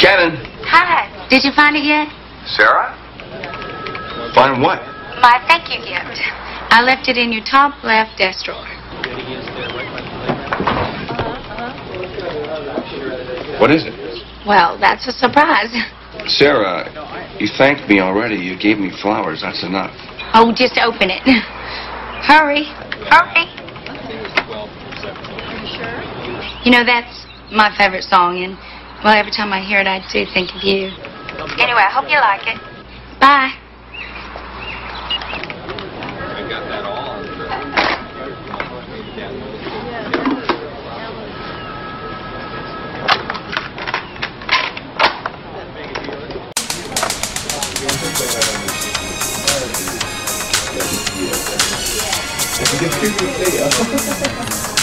Shannon. Hi. Did you find it yet? Sarah? Find what? My thank you gift. I left it in your top left desk drawer. What is it? Well, that's a surprise. Sarah, you thanked me already. You gave me flowers. That's enough. Oh, just open it. Hurry. Hurry. You know, that's my favorite song, and, well, every time I hear it, I do think of you. Anyway, I hope you like it. Bye. I got that all. Yeah.